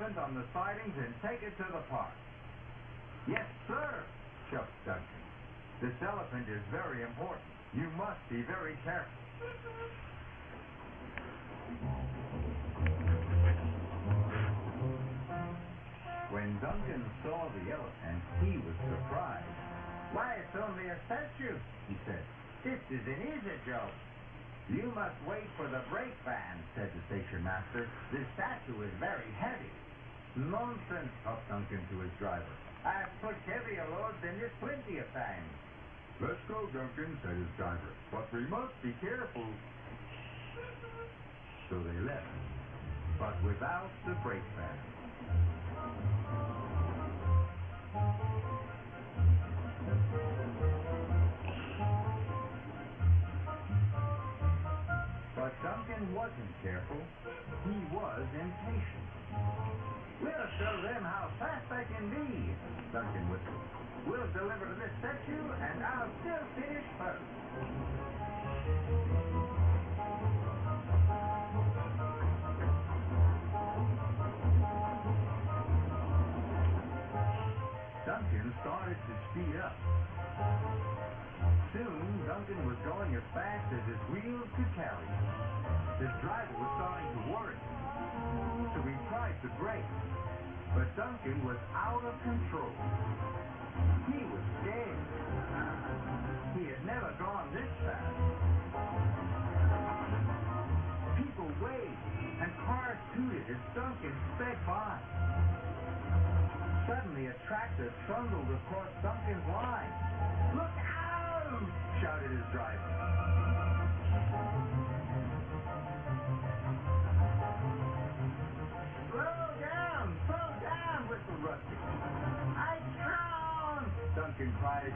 elephant on the sidings and take it to the park. Yes, sir, choked Duncan. This elephant is very important. You must be very careful. When Duncan saw the elephant, he was surprised. Why, it's only a statue, he said. This is an easy job. You must wait for the brake van, said the station master. This statue is very heavy. Nonsense, puffed Duncan to his driver. I've pushed heavier loads than this plenty of times. Let's go, Duncan, said his driver. But we must be careful. So they left, but without the brake van. But Duncan wasn't careful. He was impatient. We'll show them how fast they can be, Duncan whistled. We'll deliver to this statue, and I'll still finish first. Duncan started to speed up. Soon, Duncan was going as fast as his wheels could carry him. His driver was starting to worry, so he tried to brake. But Duncan was out of control. He was scared. He had never gone this fast. People waved, and cars tooted as Duncan sped by. Suddenly, a tractor trundled across Duncan's line. Duncan cried.